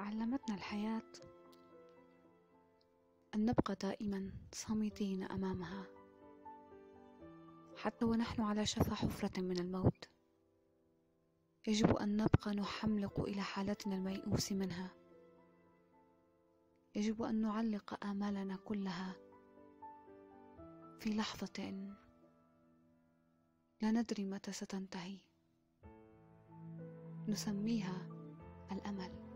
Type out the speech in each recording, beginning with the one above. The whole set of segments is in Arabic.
علمتنا الحياة أن نبقى دائما صامتين أمامها حتى ونحن على شفا حفرة من الموت. يجب أن نبقى نحملق إلى حالتنا الميؤوس منها. يجب أن نعلق آمالنا كلها في لحظة لا ندري متى ستنتهي. نسميها الأمل.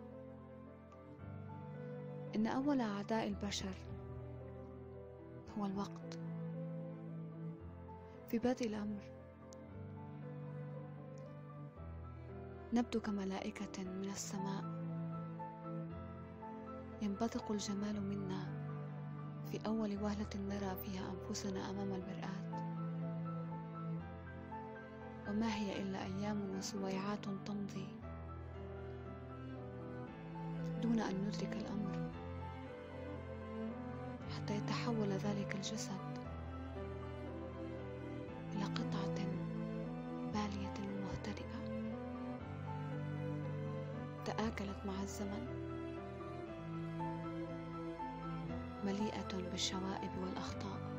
إن أول أعداء البشر هو الوقت. في بادئ الأمر نبدو كملائكة من السماء. ينبثق الجمال منا في أول وهلة نرى فيها أنفسنا أمام المرآة. وما هي إلا أيام وسويعات تمضي دون أن ندرك الأمر. حتى يتحول ذلك الجسد إلى قطعة بالية مهترئة. تآكلت مع الزمن. مليئة بالشوائب والأخطاء.